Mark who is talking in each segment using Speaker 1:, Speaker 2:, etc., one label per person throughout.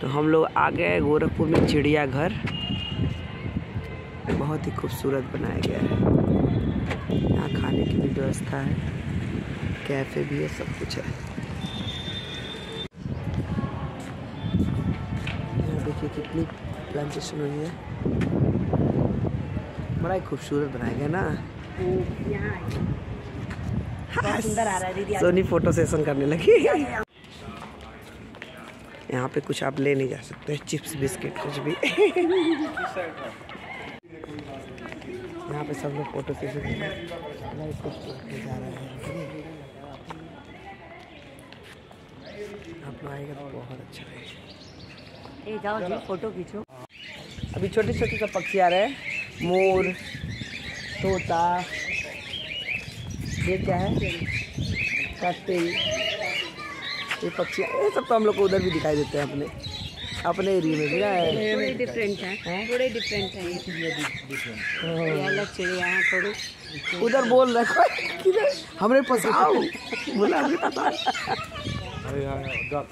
Speaker 1: तो हम लोग आ गए गोरखपुर में चिड़ियाघर बहुत ही खूबसूरत बनाया गया है। यहाँ खाने की भी व्यवस्था है कैफ़े भी है सब कुछ है। यहाँ देखिए कितनी प्लांटेशन हुई है। बड़ा ही खूबसूरत बनाया गया ना।
Speaker 2: बहुत सुंदर आ रहा है दीदी
Speaker 1: सोनी फ़ोटो सेशन करने लगी। यहाँ पे कुछ आप ले नहीं जा सकते चिप्स बिस्किट कुछ भी। यहाँ पे सब लोग फ़ोटो सेशन कर रहे हैं। आप लोग आएगा तो बहुत अच्छा
Speaker 2: ए जाओ जी फ़ोटो खींचो।
Speaker 1: अभी छोटे छोटे सब पक्षी आ रहे हैं। मोर तोता ये क्या है? ये पक्षी ये सब तो हम लोग को उधर भी दिखाई देते हैं अपने अपने एरिया में भी ना। है
Speaker 2: डिफरेंट है थोड़े डिफरेंट है। अलग चिड़िया है थोड़ी।
Speaker 1: उधर बोल रहा है किधर? हमरे पास आओ बोला हमरे डक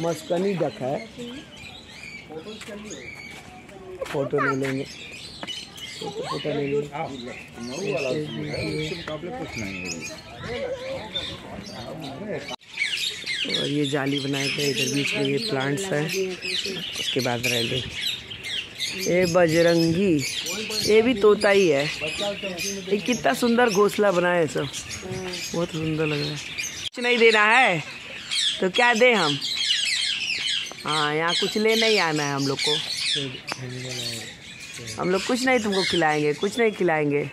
Speaker 1: मस्कनी डक है। फ़ोटो नहीं लेंगे। फ़ोटो नहीं और ये जाली बनाए थे इधर बीच में ये प्लांट्स है। उसके बाद रेलिंग ये बजरंगी। ये भी तोता ही है। ये कितना सुंदर घोंसला बनाया है सब। बहुत सुंदर लग रहा है। कुछ नहीं देना है तो क्या दें हम? हाँ यहाँ कुछ ले नहीं आना है हम लोग को। हम लोग कुछ नहीं तुमको खिलाएँगे कुछ नहीं खिलाएँगे।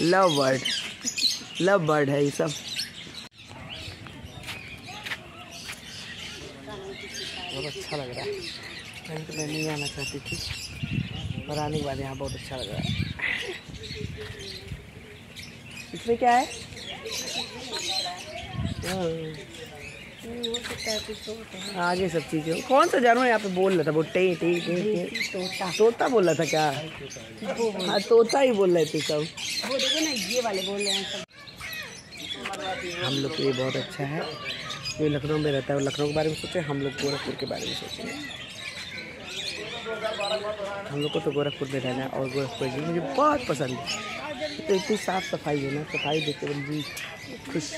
Speaker 1: लव बर्ड लव बर्ड है ये सब। बहुत अच्छा लग रहा है। कहीं तो मैं नहीं आना चाहती थी पर आने के बाद यहाँ बहुत अच्छा लग रहा है। इसमें क्या है? हाँ, आगे सब चीज़ें कौन सा जानवर यहाँ पे बोल रहा था, वो टे टे टे
Speaker 2: तोता
Speaker 1: बोल रहा था क्या? हाँ तोता ही बोल रहे थे सब।
Speaker 2: ये वाले बोल रहे हैं
Speaker 1: हम लोग के लिए बहुत अच्छा है। जो लखनऊ में रहता है लखनऊ के बारे में सोचे, हम लोग गोरखपुर के बारे में सोचेंगे हम लोग को तो गोरखपुर में रहना है और गोरखपुर जी मुझे बहुत पसंद है। तो इतनी साफ़ सफ़ाई है ना, सफ़ाई देख के जी खुश।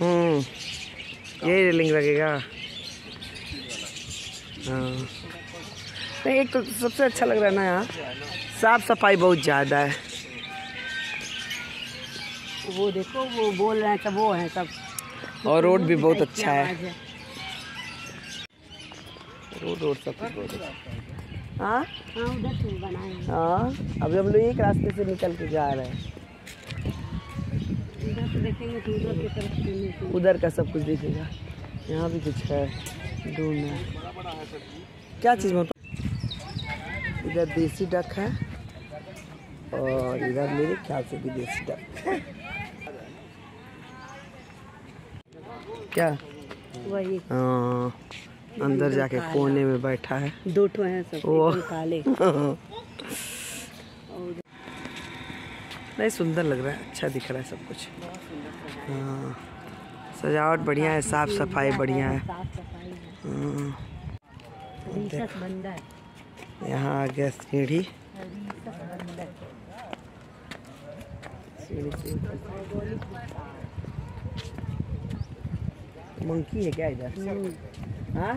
Speaker 1: हम्म। यही रेलिंग लगेगा। हाँ। नहीं एक तो सबसे अच्छा लग रहा है ना यहाँ साफ़ सफ़ाई बहुत ज़्यादा है।
Speaker 2: वो देखो वो बोल रहे हैं सब वो हैं सब।
Speaker 1: और रोड भी बहुत अच्छा है। रोड रोड सब बहुत अच्छा हाँ। हाँ।
Speaker 2: हाँ
Speaker 1: अभी हम लोग एक रास्ते से निकल के जा रहे हैं।
Speaker 2: देखेंगे उधर की
Speaker 1: सब कुछ देखेगा। यहाँ भी कुछ है। ढूंढना क्या चीज़ में इधर देसी डक है और इधर मेरे ख्याल से भी देसी डक। क्या?
Speaker 2: वही।
Speaker 1: हाँ अंदर जाके कोने में बैठा है।
Speaker 2: दो ठो हैं सब। काले।
Speaker 1: नहीं सुंदर लग रहा है अच्छा दिख रहा है सब कुछ। हाँ सजावट बढ़िया है साफ़ सफ़ाई बढ़िया है।
Speaker 2: है
Speaker 1: यहाँ आ गया सीढ़ी। मंकी है क्या इधर? हाँ?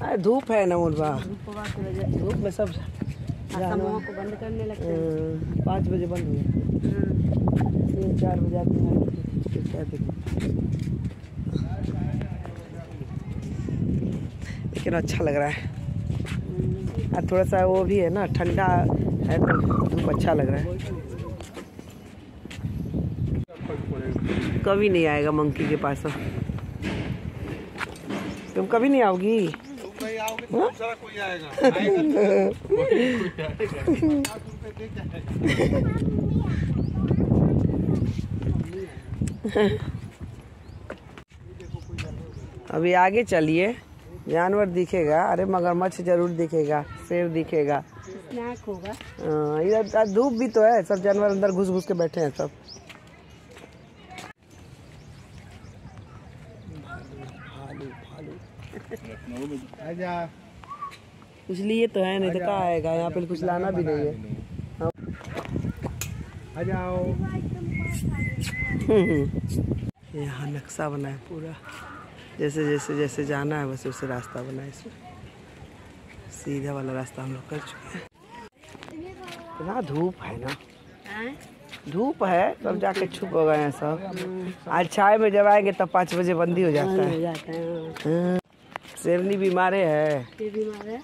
Speaker 2: हाँ।
Speaker 1: धूप है ना
Speaker 2: से।
Speaker 1: धूप में सब
Speaker 2: समूह को बंद करने लगते हैं।
Speaker 1: पाँच बजे बंद हुए
Speaker 2: हाँ।
Speaker 1: तीन चार बजे आते हैं। लेकिन अच्छा लग रहा है। और थोड़ा सा वो भी है ना ठंडा है तो धूप अच्छा लग रहा है। कभी नहीं आएगा मंकी के पास। तुम कभी नहीं आओगी? अभी आगे चलिए। जानवर दिखेगा। अरे मगरमच्छ ज़रूर दिखेगा। शेर दिखेगा।
Speaker 2: होगा।
Speaker 1: हाँ, इधर धूप भी तो है। सब जानवर अंदर घुस घुस के बैठे हैं सब। कुछ लिए तो है नहीं तो कहाँ आएगा? यहाँ पे कुछ लाना भी नहीं है।
Speaker 3: आ जाओ
Speaker 1: यहाँ नक्शा बना है पूरा। जैसे जैसे जैसे जाना है वैसे वैसे रास्ता बना है इसमें। सीधा वाला रास्ता हम लोग कर चुके हैं। इतना धूप है ना?
Speaker 2: हाँ?
Speaker 1: धूप है तब जाके छुप हो गए हैं। सब आज छाए में जब आएँगे तब पाँच बजे बंदी हो जाता
Speaker 2: है जाता है हाँ।
Speaker 1: हाँ। शेरनी बीमारे है।
Speaker 2: है।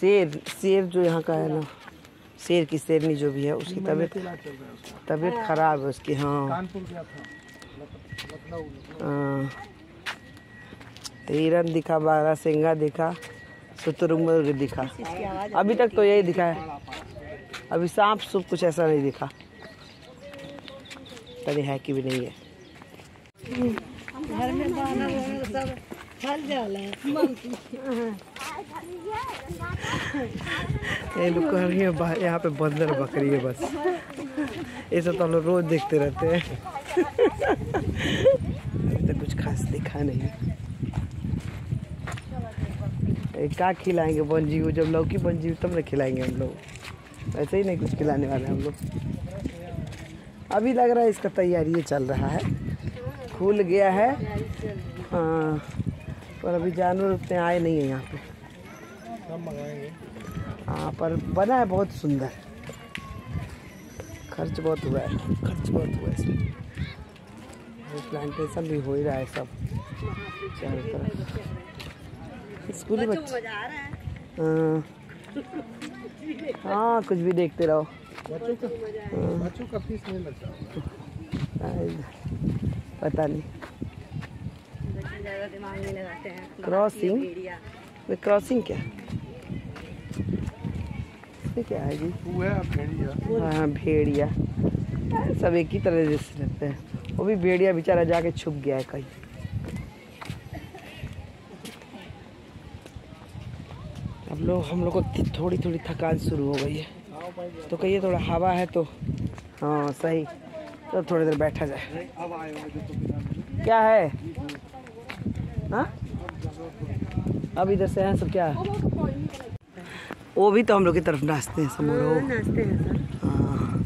Speaker 1: शेर शेर जो यहाँ का है ना शेर की शेरनी जो भी है उसकी तबीयत तबीयत खराब है उसकी हाँ। हाँ। हिरन दिखा बारह सिंगा दिखा शुतुरमुर्ग दिखा। अभी तक तो यही दिखा है। अभी सांप सुप कुछ ऐसा नहीं दिखा। पता है कि भी नहीं है
Speaker 2: घर में बहाना वहाना सब फल जाला है
Speaker 1: ये लोग कह रही है यहाँ पे बंदर बकरी है बस। ये सब तो हम लोग रोज देखते रहते हैं। अभी तक कुछ खास दिखा नहीं। क्या खिलाएँगे बंजी को, जब लौकी बंजी तब ना खिलाएँगे हम लोग। ऐसे ही नहीं कुछ खिलाने वाले हम लोग। अभी लग रहा है इसका तैयारी चल रहा है। खुल गया है। हाँ। पर अभी जानवर उतने आए नहीं है यहाँ पे। हाँ पर बना है बहुत सुंदर। खर्च बहुत हुआ है। खर्च बहुत हुआ है इसमें। प्लांटेशन भी हो ही रहा है सब। चारों तरफ़। स्कूली बच्चे।
Speaker 2: मज़ा आ रहा है।
Speaker 1: हाँ। हाँ कुछ भी देखते रहो।
Speaker 3: बच्चों का फ़ीस नहीं लगता।
Speaker 1: पता नहीं।
Speaker 2: ज़्यादा दिमाग नहीं लगाते हैं।
Speaker 1: क्रॉसिंग वे क्रॉसिंग क्या? ये क्या है जी?
Speaker 3: भेड़िया।
Speaker 1: हाँ भेड़िया। सब एक ही तरह जैसे रहते हैं। वो भी भेड़िया बेचारा जाके छुप गया है कहीं। अब लोग हम लोग को थोड़ी थोड़ी थकान शुरू हो गई है। तो कहिए थोड़ा हवा है तो। हाँ सही। तो थोड़ी देर बैठा जाए।
Speaker 3: अब आए हो जो तो
Speaker 1: क्या है? हाँ? अब इधर से हैं सब क्या? वो भी तो हम लोग की तरफ़ नाचते हैं
Speaker 2: नाचते हैं सर।
Speaker 1: हाँ,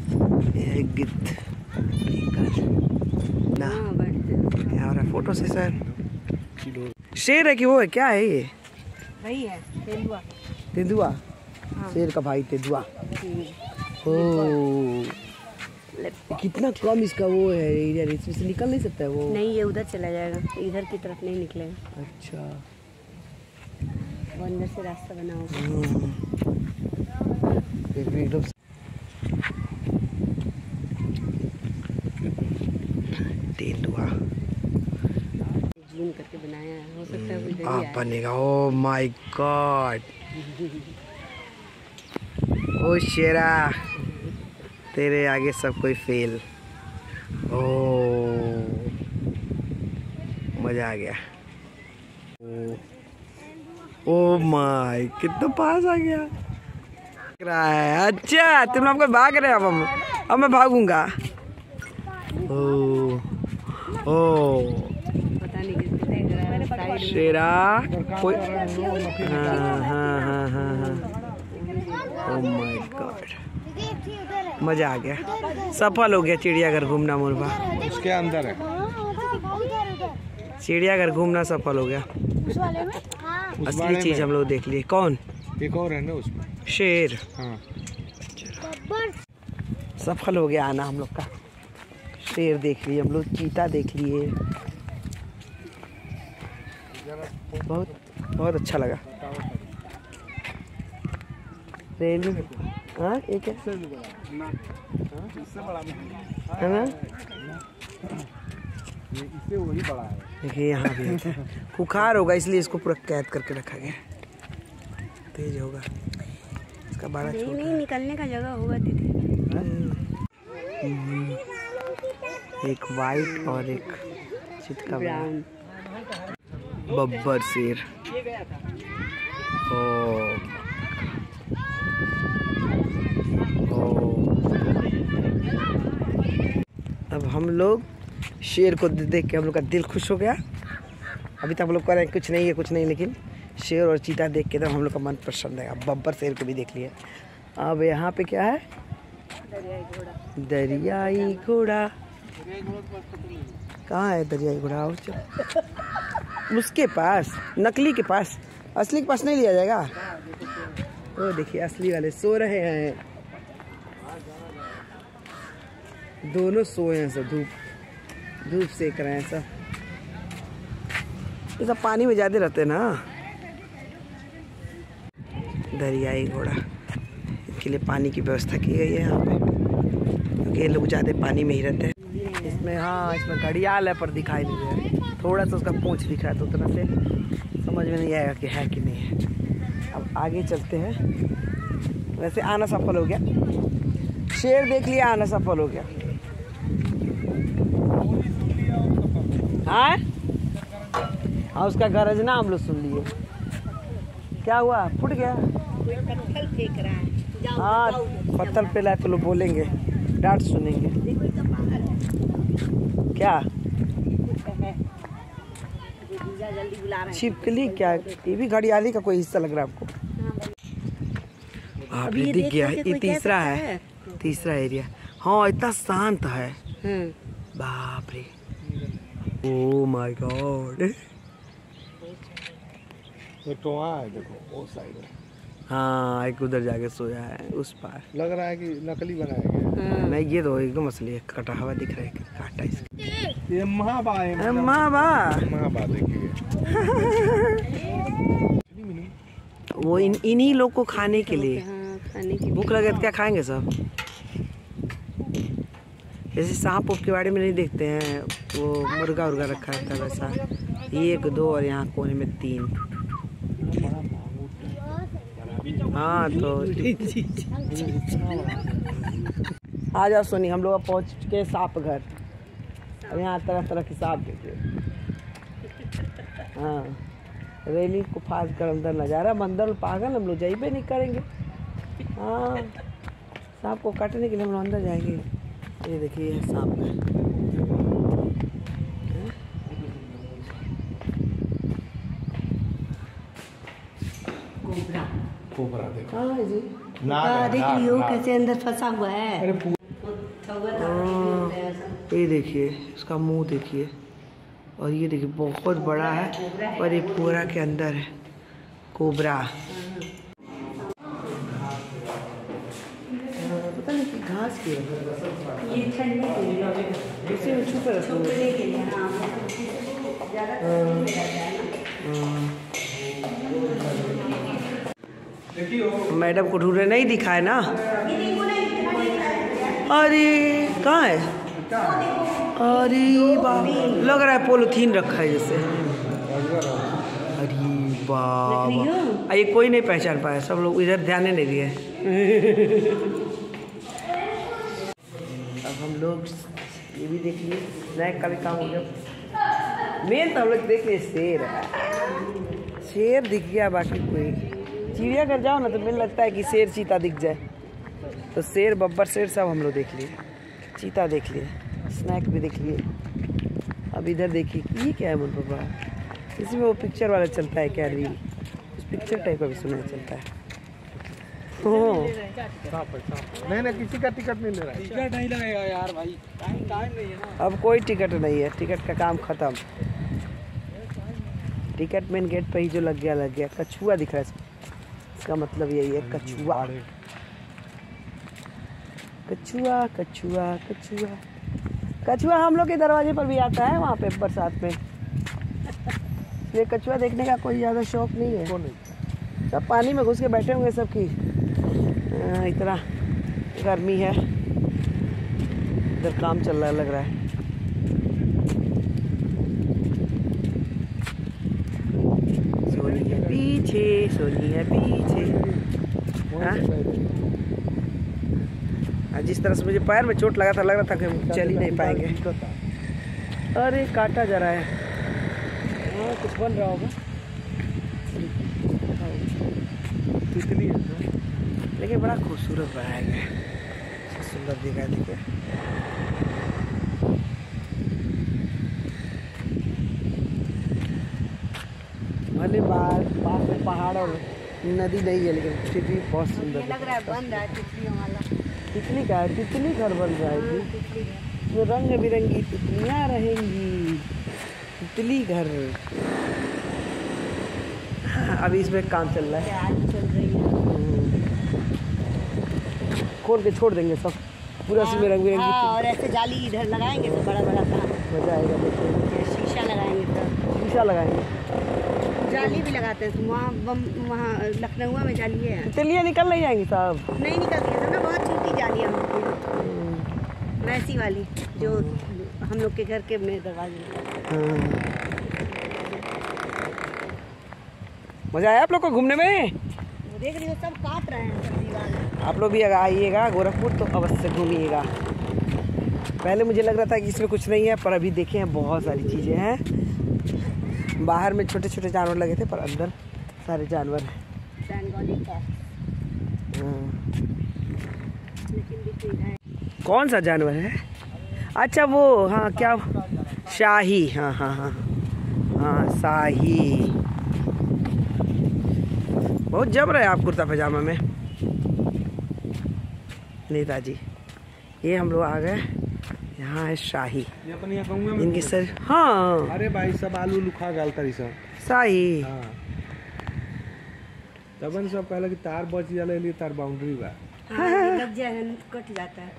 Speaker 1: ये है गिद्ध ना। क्या हो। रहा फ़ोटो सेशन शेर है कि वो है? क्या है ये?
Speaker 2: वही है तेंदुआ।
Speaker 1: तेंदुआ? शेर का भाई तेंदुआ। ओ। कितना कम इसका वो है एरिया इसमें से निकल नहीं सकता है वो।
Speaker 2: नहीं ये उधर चला जाएगा। इधर की तरफ़ नहीं निकलेगा।
Speaker 1: अच्छा।
Speaker 2: अंदर से रास्ता बना होगा।
Speaker 1: हम्म। एक भी एकदम तेंदुआ
Speaker 2: जूम करके बनाया है। हो सकता है वो इधर ही
Speaker 1: आप बनेगा। Oh my god oh Shera. तेरे आगे सब कोई फेल ओ मज़ा आ गया। ओ, माय कितना पास आ गया। रहा है अच्छा तुम लोग भाग रहे अब हम अब मैं भागूँगा। ओ ओ। शेरा कोई हाँ हाँ हाँ हाँ हाँ। ओ माय गॉड मज़ा आ गया। सफल हो गया चिड़ियाघर घूमना मुरबा
Speaker 3: उसके अंदर है।
Speaker 1: चिड़ियाघर घूमना सफल हो गया।
Speaker 3: उस
Speaker 1: असली चीज़ हम लोग देख लिए। कौन?
Speaker 3: एक और है ना उसमें।
Speaker 1: शेर।
Speaker 3: हाँ।
Speaker 1: सफल हो गया आना हम लोग का। शेर देख लिए हम लोग चीता देख लिए। बहुत बहुत अच्छा लगा। रेलवे हाँ एक है
Speaker 3: इससे बड़ा
Speaker 1: है? ना
Speaker 3: इससे वही बड़ा है?
Speaker 1: देखिए यहाँ भी। खुखार होगा इसलिए इसको पूरा कैद करके रखा गया। तेज होगा। इसका बारह
Speaker 2: नहीं नहीं निकलने का जगह होगा दीदी।
Speaker 1: हम्म। एक वाइट और एक चितका बब्बर शेर। ओ हम लोग शेर को देख के हम लोग का दिल खुश हो गया। अभी तक हम लोग कह रहे हैं कुछ नहीं है, कुछ नहीं, लेकिन शेर और चीता देख के तो हम लोग का मन प्रसन्न है। बब्बर शेर को भी देख लिया अब यहाँ पे क्या है? दरियाई घोड़ा। कहाँ है दरियाई घोड़ा? उसके पास, नकली के पास, असली के पास नहीं लिया जाएगा? वो देखिए, असली वाले सो रहे हैं। दोनों सोए हैं सब धूप। धूप सेक रहे हैं सब ये सब पानी में ज़्यादा रहते हैं ना। दरियाई घोड़ा। इसके लिए पानी की व्यवस्था की गई है यहाँ पे। क्योंकि ये लोग ज़्यादा पानी में ही रहते हैं। इसमें हाँ इसमें घड़ियाल है पर दिखाई नहीं दे रहा थोड़ा सा उसका पूंछ दिखा है तो उतना से समझ में नहीं आएगा कि है कि नहीं है। अब आगे चलते हैं। वैसे आना सफल हो गया। शेर देख लिया, आना सफल हो गया। हाँ हाँ उसका गरजना हम लोग सुन लिए। क्या हुआ? फूट गया?
Speaker 2: है
Speaker 1: हाँ पत्थर पे लाए तो लोग बोलेंगे। डांट सुनेंगे।
Speaker 2: है
Speaker 1: क्या?
Speaker 2: है हैं
Speaker 1: छिपकली क्या? ये भी घड़ियाली का कोई हिस्सा लग रहा है आपको?
Speaker 2: हाँ,
Speaker 1: आप ये
Speaker 2: ये
Speaker 1: दिख गया ये तीसरा है।
Speaker 2: है?
Speaker 1: तीसरा एरिया। हाँ इतना शांत है।
Speaker 2: हम्म।
Speaker 1: बाप रे। ओ माय गॉड
Speaker 3: ये तो वहाँ है देखो वो साइड है।
Speaker 1: हाँ एक उधर जाके सोया है उस पार।
Speaker 3: लग रहा है कि नकली बनाया गया
Speaker 1: नहीं ये तो एकदम असली है कटा हुआ दिख रहा है काटा इसका।
Speaker 3: ये महाबा है
Speaker 1: अरे
Speaker 3: महाबा! देखिए।
Speaker 1: वो इन इन्हीं लोग को खाने के लिए।
Speaker 2: हाँ खाने की
Speaker 1: भूख लगे तो क्या खाएँगे सब? जैसे सांप उप के बारे में नहीं देखते हैं। वो मुर्गा उर्गा रखा रहता है वैसा। एक, दो और यहाँ कोने में तीन। हाँ तो आ जाओ सोनी, हम लोग पहुँच हैं सांप घर। अब यहाँ तरह तरह के सांप देखिए हाँ। रेलिंग को फाड़ कर अंदर नज़ारा मंदिर पागल, हम लोग जाइबे नहीं करेंगे। हाँ। सांप को काटने के लिए हम लोग अंदर जाएँगे। ये देखिए ये सांप है
Speaker 3: कोबरा देखो।
Speaker 1: हाँ जी।
Speaker 2: हाँ, देख लियो कैसे अंदर फंसा हुआ है।
Speaker 3: अरे
Speaker 1: हाँ, ये देखिए इसका मुँह देखिए। और ये देखिए बहुत बड़ा है और ये पूरा के अंदर है। कोबरा। घास की है
Speaker 2: ये ठंडी के लिए
Speaker 1: इसी में छुपे
Speaker 2: छुपने के लिए हाँ है।
Speaker 1: मैडम को ढूंढे नहीं दिखा है ना अरे कहाँ है? अरे बाप लग रहा है पोलोथीन रखा है जैसे। अरे बाप। ये कोई नहीं पहचान पाया सब लोग इधर ध्यान ही नहीं दिए। लोग ये भी देख लिए स्नैक का भी काम हो गया। मेन तो हम लोग देख लिए शेर शेर दिख गया, बाकी कोई। चिड़िया चिड़ियाघर जाओ ना तो मेन लगता है कि शेर चीता दिख जाए। तो शेर, बब्बर शेर सब हम लोग देख लिए। चीता देख लिए, स्नैक भी देख लिए। अब इधर देखिए, ये क्या है मुन बाबा इसमें वो पिक्चर वाला चलता है क्या रील उस पिक्चर टाइप का भी सुना चलता है।
Speaker 3: नहीं नहीं किसी का टिकट नहीं ले रहा है। टिकट नहीं लगेगा यार भाई। टाइम टाइम नहीं है ना।
Speaker 1: अब कोई टिकट नहीं है। टिकट का काम खत्म। टिकट मेन गेट पे ही जो लग गया लग गया। कछुआ दिख रहा है। इसका मतलब यही है कछुआ। कछुआ कछुआ कछुआ। कछुआ हम लोग के दरवाजे पर भी आता है वहाँ पे बरसात में। ये कछुआ देखने का कोई ज़्यादा शौक नहीं है। सब पानी में घुस के बैठे होंगे सब की अ, इतना गर्मी है। इधर काम चल रहा है लग रहा है। सोनी है पीछे सोनी है पीछे। हाँ? हाँ, जिस तरह से मुझे पैर में चोट लगा था लग रहा था कि हम चल ही नहीं पाएँगे। अरे काटा जा रहा है। हाँ कुछ बन रहा होगा।
Speaker 3: तितली है?
Speaker 1: लेकिन बड़ा खूबसूरत बनाया गया है। सुंदर दिखा देखिए भले बार पास में पहाड़ और नदी नहीं है लेकिन फिर भी बहुत सुंदर
Speaker 2: लग रहा है बंद है तितली हमारा
Speaker 1: तितली का है? तितली घर बन हाँ,
Speaker 2: जाएगी? है।
Speaker 1: रंग बिरंगी तितलियाँ रहेंगी तितली घर। हाँ, अभी इसमें काम चल रहा है।
Speaker 2: चल रही है?
Speaker 1: खोल के छोड़ देंगे सब। पूरा इसमें रंग बिरंगी
Speaker 2: हाँ और ऐसे जाली इधर लगाएँगे तो बड़ा बड़ा काम।
Speaker 1: मज़ा आएगा देखिए
Speaker 2: शीशा लगाएँगे तो।
Speaker 1: शीशा लगाएँगे।
Speaker 2: जाली भी लगाते हैं तो वहाँ वहाँ लखनऊ में जाली है।
Speaker 1: तितलियाँ निकल नहीं जाएँगी साहब।
Speaker 2: नहीं निकलती है ना बहुत छोटी जालियाँ होती हैं। वैसी वाली जो हम लोग के घर के में दरवाजे
Speaker 1: हाँ। मज़ा आया आप लोग को घूमने में?
Speaker 2: देख रही हो सब काट रहे हैं।
Speaker 1: आप लोग भी अगर आइएगा गोरखपुर तो अवश्य घूमिएगा। पहले मुझे लग रहा था कि इसमें कुछ नहीं है पर अभी देखे हैं बहुत सारी चीज़ें हैं। बाहर में छोटे छोटे जानवर लगे थे पर अंदर सारे जानवर हैं। हाँ।
Speaker 2: है।
Speaker 1: कौन सा जानवर है? अच्छा वो हाँ क्या? शाही हाँ हाँ हाँ। हाँ शाही। बहुत जम रहे आप कुर्ता पैजामा में। नेताजी। ये हम लोग आ गए। यहाँ है शाही। इनके सर हाँ।
Speaker 3: अरे भाई सब आलू लुखा गाल तरी सब।
Speaker 1: शाही।
Speaker 3: हाँ। तबन सब कहला कि तार बच जाला लिए तार बाउंड्री बा।
Speaker 2: हाँ लग जाए कट जाता है।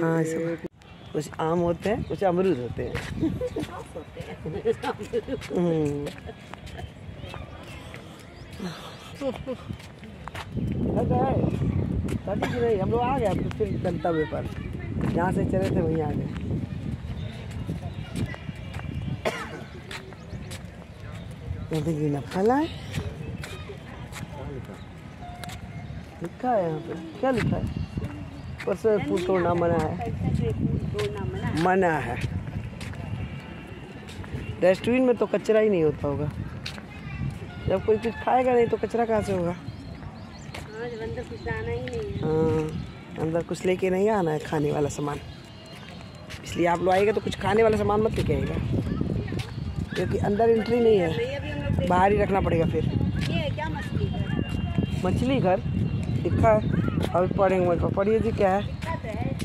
Speaker 1: हाँ सब। कुछ आम होते हैं कुछ अमरूद होते हैं। हम्म। है सटी की नहीं हम लोग आ गए तो फिर गंतव्य पर। जहाँ से चले थे वहीं आ गए। पे ग्रीन है। लिखा है यहाँ पे। क्या लिखा है? परसों फूल तोड़ना मना है।
Speaker 2: मना है।
Speaker 1: डस्टबिन में तो कचरा ही नहीं होता होगा। जब कोई कुछ खाएगा नहीं तो कचरा कहाँ से होगा?
Speaker 2: हाँ अंदर कुछ
Speaker 1: लेके नहीं आना है खाने वाला सामान। इसलिए आप लोग आएगा तो कुछ खाने वाला सामान मत लेके आएगा। क्योंकि अंदर एंट्री नहीं है।
Speaker 2: देख-
Speaker 1: बाहर ही रखना पड़ेगा फिर।
Speaker 2: ये क्या मछली
Speaker 1: घर? लिखा है अभी पढ़ेंगे मत पढ़िए जी क्या है।
Speaker 2: तो है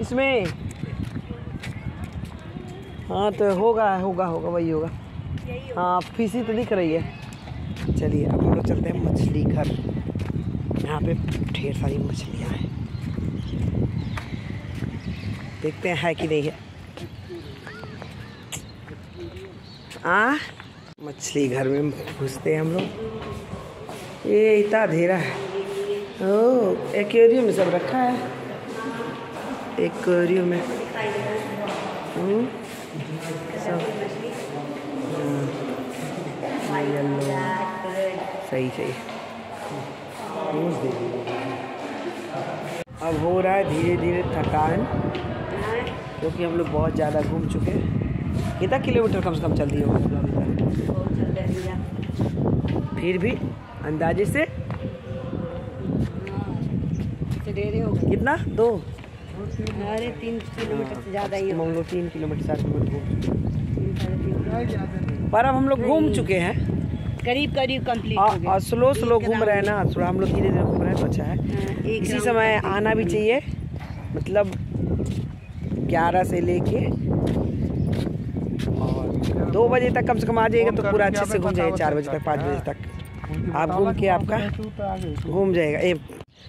Speaker 1: इसमें? हाँ तो होगा होगा होगा वही होगा। हाँ फीसी तो दिख रही है। चलिए अब हम लोग चलते हैं मछली घर। यहाँ पे ढेर सारी मछलियाँ हैं। देखते हैं है कि नहीं है। आ? मछली घर में घुसते हैं हम लोग। ये इतना अंधेरा है। ओ एक्वेरियम में सब रखा है। एक्वेरियम में। हम्म, सब। हाँ, सही सही। रोज दे दीजिए। अब हो रहा है धीरे धीरे थकान क्योंकि हम लोग बहुत ज़्यादा घूम चुके हैं। कितना किलोमीटर कम से कम चल दिए हो फिर भी अंदाजे से? कितना? दो?
Speaker 2: अरे तीन किलोमीटर से ज़्यादा ही
Speaker 1: हम लोग तीन किलोमीटर चार किलोमीटर घूम चुके। पर अब हम लोग घूम चुके हैं।
Speaker 2: करीब करीब कंप्लीट
Speaker 1: और स्लो स्लो घूम रहे हैं ना थोड़ा हम लोग धीरे धीरे घूम रहे हैं तो अच्छा है।
Speaker 2: हाँ, एक
Speaker 1: इसी समय आना भी चाहिए मतलब ग्यारह से लेके और दो बजे तक कम से कम आ जाइएगा तो पूरा अच्छे से घूम जाएगा चार बजे तक पाँच बजे तक। आप घूम के आपका घूम जाएगा। ए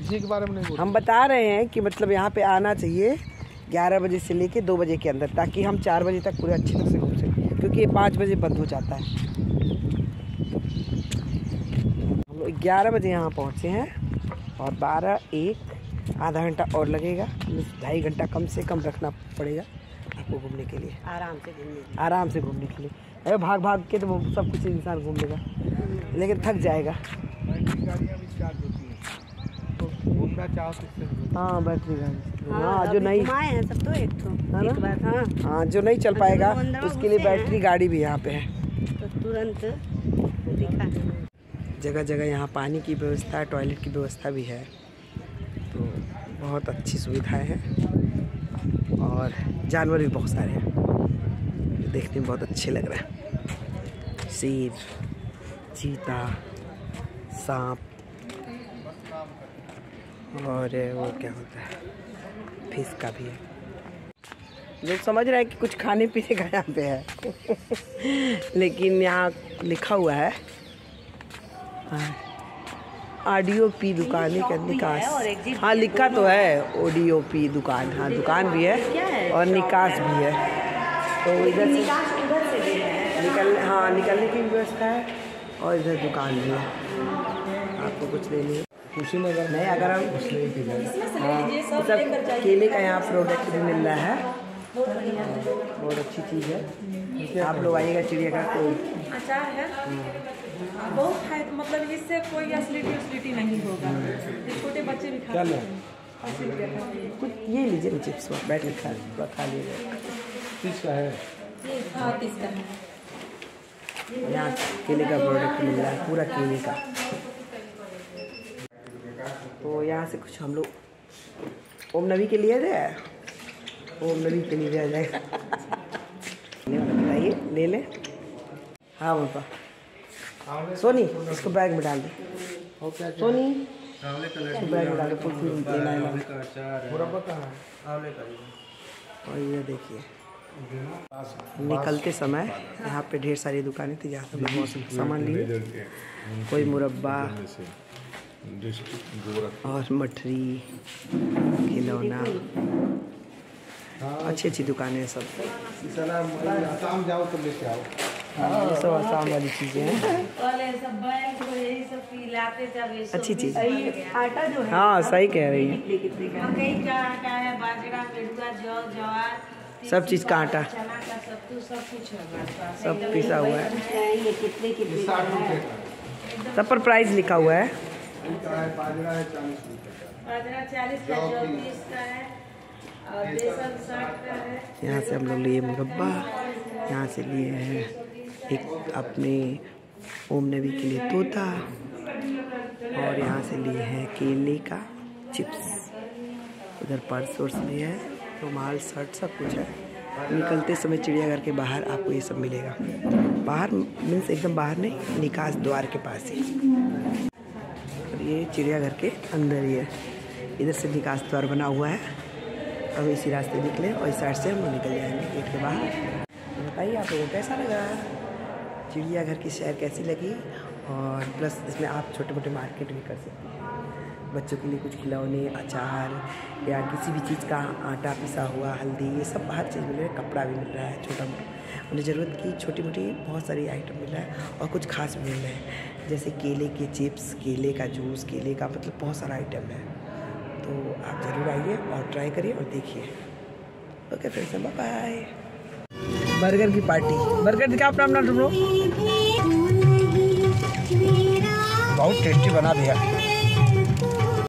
Speaker 3: के बारे में
Speaker 1: हम बता रहे हैं कि मतलब यहाँ पे आना चाहिए ग्यारह बजे से लेके दो बजे के अंदर ताकि हम चार बजे तक पूरे अच्छी तरह से घूम सकें क्योंकि ये पाँच बजे बंद हो जाता है हम लोग ग्यारह बजे यहाँ पहुँचे हैं और बारह एक आधा घंटा और लगेगा। ढाई घंटा कम से कम रखना पड़ेगा आपको घूमने के लिए।
Speaker 2: आराम से घूमने
Speaker 1: आराम से घूमने के लिए। अरे भाग भाग के तो वो सब कुछ इंसान घूम लेगा। लेकिन थक जाएगा।
Speaker 3: हैं घूमना चाहो
Speaker 1: बैटरी गाड़ी। हाँ
Speaker 2: हाँ
Speaker 1: जो नहीं
Speaker 2: हैं सब तो एक तो।
Speaker 1: है
Speaker 2: हाँ।
Speaker 1: हाँ जो नहीं चल पाएगा उसके लिए बैटरी गाड़ी भी यहाँ पे है।
Speaker 2: तो तुरंत दिखा।
Speaker 1: जगह जगह यहाँ पानी की व्यवस्था, टॉयलेट की व्यवस्था भी है। तो बहुत अच्छी सुविधाएँ हैं और जानवर भी बहुत सारे हैं। देखने में बहुत अच्छे लग रहे हैं। शेर, चीता, सांप और वो क्या होता है, फ़िश का भी है। लोग समझ रहे हैं कि कुछ खाने पीने का यहाँ पे है। लेकिन यहाँ लिखा हुआ है ऑडियो पी दुकानें का निकास। हाँ लिखा तो है ऑडियो पी दुकान। हाँ दुकान भी है और निकास भी है। तो इधर से निकल हाँ निकलने की भी व्यवस्था है और इधर दुकान भी है। आपको कुछ लेनी है?
Speaker 3: कुशीनगर
Speaker 1: नहीं अगर हम हाँ मतलब केले का यहाँ प्रोडक्ट भी मिल रहा है। बहुत अच्छी चीज़ है। आप लोग आइएगा चिड़ियाघर तो
Speaker 4: अचार है। बहुत फ़ायदा मतलब इससे कोई एसिडिटी उसिडिटी नहीं होगा। छोटे बच्चे भी खा हैं।
Speaker 1: कुछ ये लीजिए ना चिप्स बैठ के खा थोड़ा खा लीजिए।
Speaker 3: तीस का है?
Speaker 4: हाँ का है
Speaker 1: यहाँ केले का प्रोडक्ट मिल रहा है पूरा केले का। तो यहाँ से कुछ हम लोग ओम नबी के लिए दे ओम नबी के लिए जाएगा बताइए, ले लें। हाँ पापा। सोनी, इसको बैग में डाल दे। सोनी और ये देखिए, निकलते समय यहाँ पे ढेर सारी दुकानें थी जहाँ से सामान लिए। कोई मुरब्बा और मठरी, खिलौना। अच्छी अच्छी दुकानें हैं सब।
Speaker 3: शाम जाओ तो लेके आओ
Speaker 1: हाँ, ये सब आसाम वाली चीज़ें हैं। अच्छी चीज़।
Speaker 2: आटा जो है
Speaker 1: हाँ सही कह रही है।
Speaker 4: मकई का आटा है बाजरा पेड़ुआ जौ जवार
Speaker 1: सब चीज़ का आटा।
Speaker 4: चना का सत्तू सब है पास।
Speaker 1: सब पिसा हुआ है।
Speaker 2: है।
Speaker 1: सब पर प्राइस लिखा हुआ है। यहाँ से हम लोग लिए मुरब्बा यहाँ से लिए हैं एक अपने ओम नबी के लिए तोता। और यहाँ से लिए हैं केले का चिप्स। उधर पर्स वर्स भी है, रुमाल, शर्ट सब कुछ है। निकलते समय चिड़ियाघर के बाहर आपको ये सब मिलेगा। बाहर, मीन्स एकदम बाहर नहीं, निकास द्वार के पास ही। और ये चिड़ियाघर के अंदर ही है। इधर से निकास द्वार बना हुआ है। अब इसी रास्ते निकले और इस साइड से हम निकल जाएँगे गेट के बाहर। तो बताइए, आप लोगों को कैसा लगा? चिड़ियाघर की सैर कैसी लगी? और प्लस इसमें आप छोटे मोटे मार्केट भी कर सकते हैं। बच्चों के लिए कुछ खिलौने, अचार या किसी भी चीज़ का आटा पिसा हुआ, हल्दी, ये सब हर चीज़ मिल रहा है, कपड़ा भी मिल रहा है, छोटा मोटा। उन्हें ज़रूरत की छोटी मोटी बहुत सारी आइटम मिल रहा है और कुछ खास मिल रहा है। जैसे केले के चिप्स, केले का जूस, केले का मतलब बहुत सारा आइटम है। तो आप ज़रूर आइए और ट्राई करिए और देखिए। ओके फिर से बाय बर्गर की पार्टी बर्गर दिखा अपना अपना बहुत टेस्टी बना दिया।